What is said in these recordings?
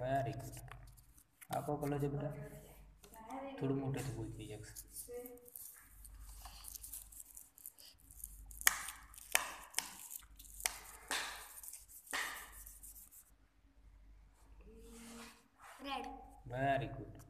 Very good આખો colour છે બેટા થોડું મોટેથી બોલ થઈ જશે red very good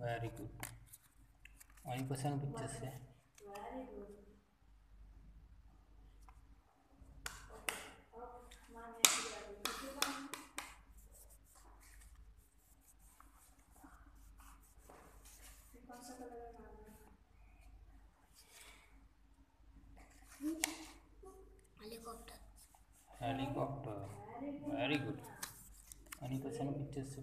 very good पसंद पिक्चर्स से हेलीकॉप्टर वेरी गुड अनी पसंद पिक्चर्स से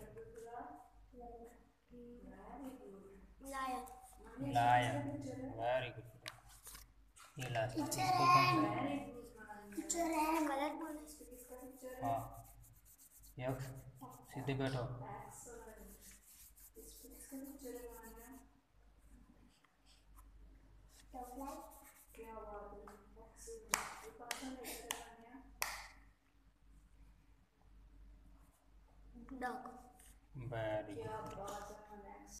lion. Very good. ये लास्ट टीचर है टीचर है गलत बोले हाँ यक्ष सीधे बैठो। Dog very good